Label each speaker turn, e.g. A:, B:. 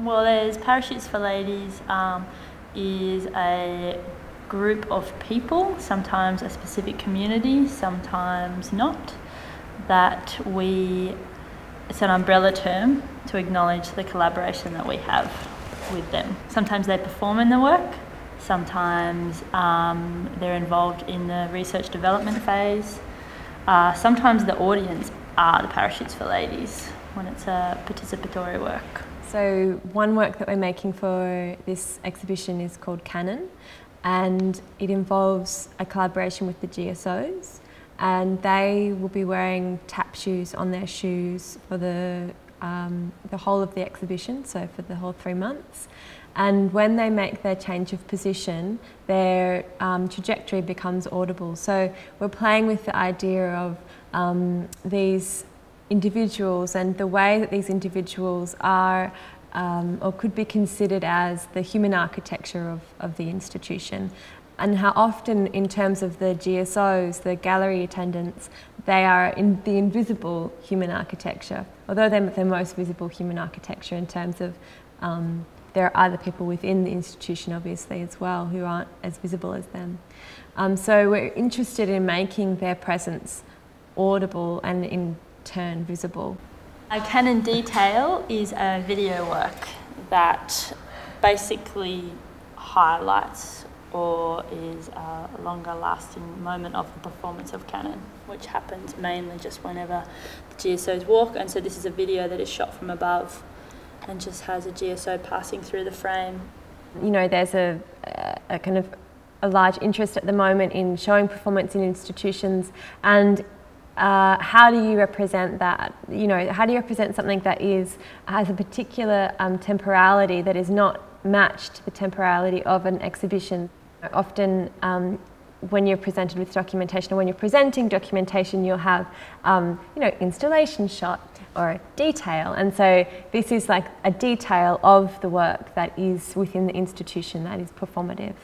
A: Well, there's Parachutes for Ladies um, is a group of people, sometimes a specific community, sometimes not, that we, it's an umbrella term to acknowledge the collaboration that we have with them. Sometimes they perform in the work, sometimes um, they're involved in the research development phase, uh, sometimes the audience are the Parachutes for Ladies when it's a participatory work.
B: So one work that we're making for this exhibition is called Canon and it involves a collaboration with the GSOs and they will be wearing tap shoes on their shoes for the, um, the whole of the exhibition, so for the whole three months. And when they make their change of position, their um, trajectory becomes audible. So we're playing with the idea of um, these individuals and the way that these individuals are um, or could be considered as the human architecture of, of the institution and how often in terms of the GSOs, the gallery attendants, they are in the invisible human architecture, although they're the most visible human architecture in terms of um, there are other people within the institution obviously as well who aren't as visible as them. Um, so we're interested in making their presence audible and in turn visible.
A: A Canon Detail is a video work that basically highlights or is a longer lasting moment of the performance of Canon, which happens mainly just whenever the GSOs walk. And so this is a video that is shot from above and just has a GSO passing through the frame.
B: You know, there's a, a kind of a large interest at the moment in showing performance in institutions and uh, how do you represent that? You know, how do you represent something that is has a particular um, temporality that is not matched to the temporality of an exhibition? Often, um, when you're presented with documentation or when you're presenting documentation, you'll have, um, you know, installation shot or detail. And so this is like a detail of the work that is within the institution that is performative.